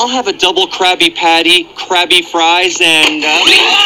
I'll have a double Krabby Patty, Krabby Fries, and. Uh...